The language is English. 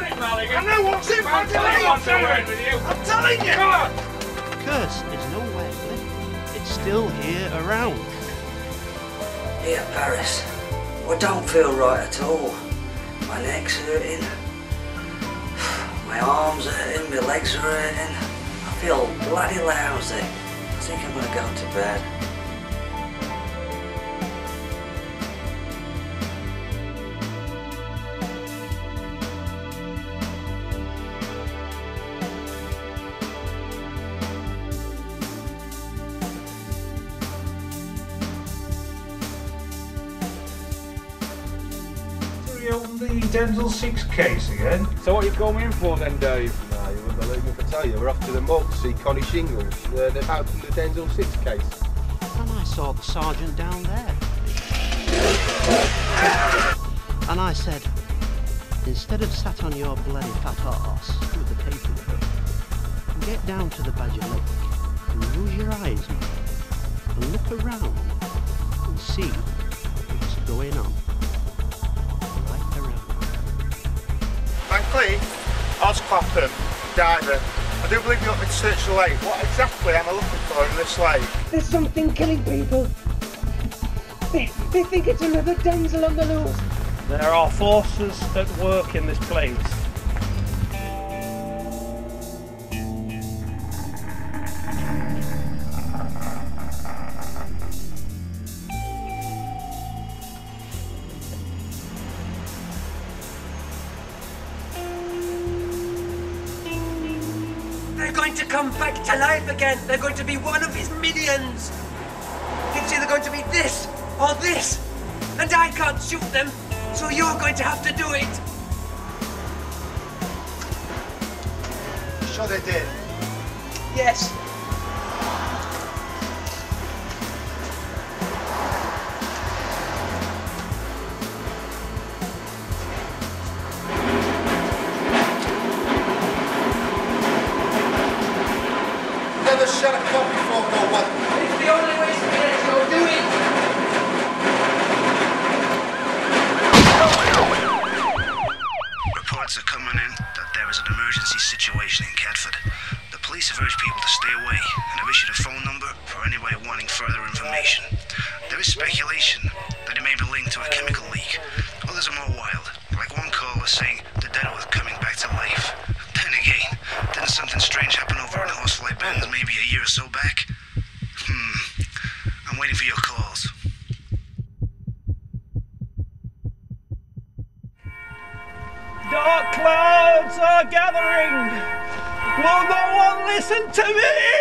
need me! I know what's in front of me! I'm telling you! Come on! Curse is nowhere left. It's still here around. Here, Paris. I don't feel right at all. My neck's hurting. My arms are hurting, my legs are hurting. I feel bloody lousy. I think I'm gonna go to bed. Reopen the Denzel 6 case again? So what you call me in for then, Dave? No, you wouldn't believe me if I tell you. We're off to the morgue to see Connie Shingles. Uh, they've opened the Denzel 6 case. And I saw the sergeant down there. And I said, instead of sat on your bloody fat arse with the paperwork, get down to the Badger Lake and use your eyes, man, and look around and see what's going on. Cleef, Oz Clapham, diver. I do believe you want me to search the lake. What exactly am I looking for in this lake? There's something killing people. They, they think it's another Denzel on the loose. There are forces at work in this place. Going to come back to life again. They're going to be one of his minions. It's either going to be this or this. And I can't shoot them, so you're going to have to do it. Sure they did. Yes. Reports are coming in that there is an emergency situation in Catford. The police have urged people to stay away and have issued a phone number for anybody wanting further information. There is speculation that it may be linked to a chemical leak. Others are more wild, like one caller saying the dead were coming back to life. Then again, didn't something strange happen over in Horsefly Bends maybe a year or so back? Hmm. I'm waiting for your calls. Dark clouds are gathering. Will no one listen to me?